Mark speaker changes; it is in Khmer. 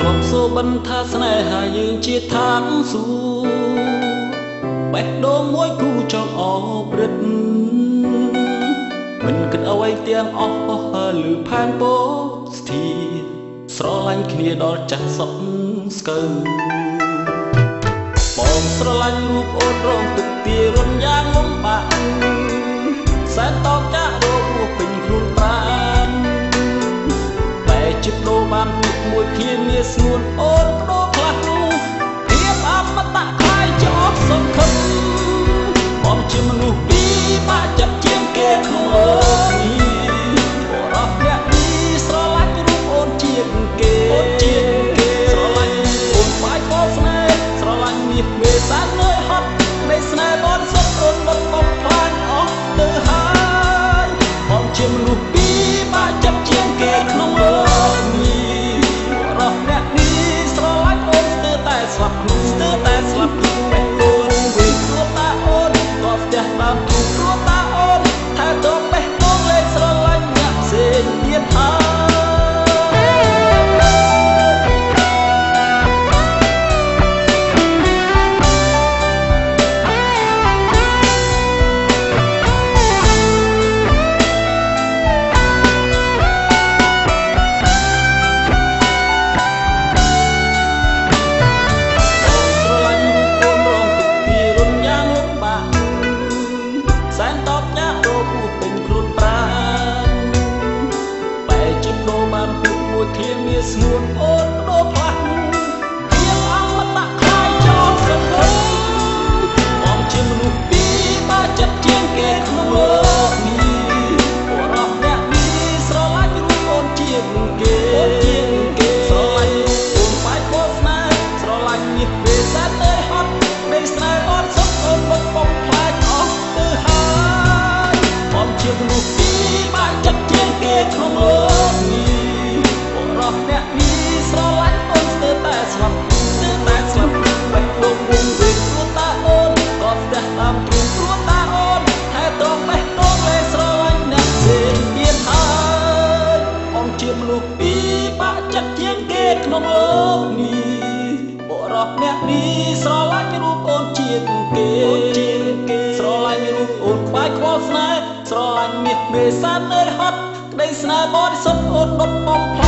Speaker 1: ទ្រពសូបិនថាស្នេហាយើងជាថាងសួរបេះដូងមួយគូចង់អព្រឹត្តមិនគិតអ្វីទាំងអស់អស់ឬផែនពោស្ទីស្រឡាញ់គ្នាដល់ចាស់សុខស្កើបងស្រឡាញ់រូបអូនរងទឹកទីរំយ៉ាងលំបាក់ មួយមួយគ្នាមានស្ងួនអូនបដូរខ្លះនោះភាពអមតៈខ្លាយជាអស់សង្ឃឹមបងជាមនុស្សពីរបាក់ចិត្តជាងគេក្នុងអូននេះបរោះអ្នកនេះស្រឡាញ់រូបអូនជាងគេអូនជាងគេស្រឡាញ់អូនបាយកស្នេហ៍ស្រឡាញ់មាសមេសានើយហត់នៃស្នេហ៍បនសុទ្ធអូនមកបំផ្លាញអស់ទៅហើយបងជាមនុស្សពី តែស្លាប់ មួយគ្នាមានស្ងួនអូនបដូរផ្លាស់ គេក្នុងលោកនេះបរោះអ្នកនេះស្រឡាញ់រូបអូនជាងគេអូនជាងគេស្រឡាញ់រូបអូនក្បែរខ្វល់ស្នេហ៍ស្រឡាញ់មាសមេសានអើយហត់ក្តីស្នេហ៍បរិសុទ្ធអូនដុតបំផ្លា